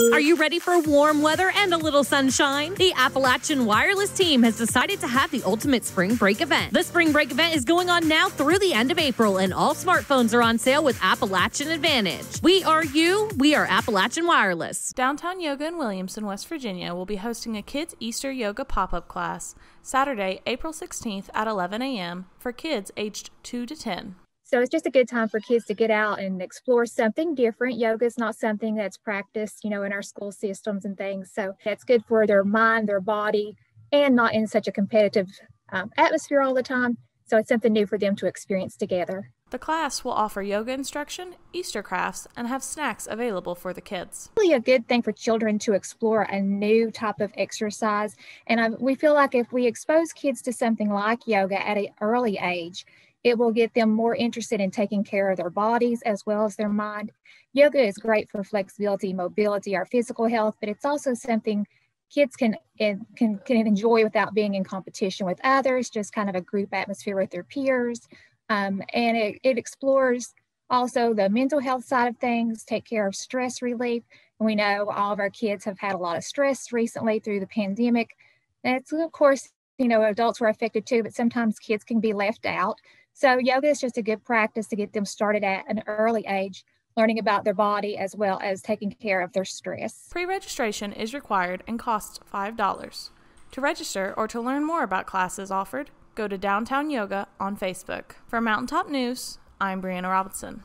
Are you ready for warm weather and a little sunshine? The Appalachian Wireless team has decided to have the ultimate spring break event. The spring break event is going on now through the end of April, and all smartphones are on sale with Appalachian Advantage. We are you, we are Appalachian Wireless. Downtown Yoga in Williamson, West Virginia will be hosting a kids' Easter yoga pop up class Saturday, April 16th at 11 a.m. for kids aged 2 to 10. So it's just a good time for kids to get out and explore something different. Yoga is not something that's practiced, you know, in our school systems and things. So that's good for their mind, their body, and not in such a competitive um, atmosphere all the time. So it's something new for them to experience together. The class will offer yoga instruction, Easter crafts, and have snacks available for the kids. Really, a good thing for children to explore a new type of exercise. And I, we feel like if we expose kids to something like yoga at an early age, it will get them more interested in taking care of their bodies as well as their mind. Yoga is great for flexibility, mobility, our physical health, but it's also something kids can can can enjoy without being in competition with others. Just kind of a group atmosphere with their peers, um, and it, it explores also the mental health side of things. Take care of stress relief. And we know all of our kids have had a lot of stress recently through the pandemic. That's of course you know adults were affected too, but sometimes kids can be left out. So yoga is just a good practice to get them started at an early age, learning about their body as well as taking care of their stress. Pre-registration is required and costs $5. To register or to learn more about classes offered, go to Downtown Yoga on Facebook. For Mountaintop News, I'm Brianna Robinson.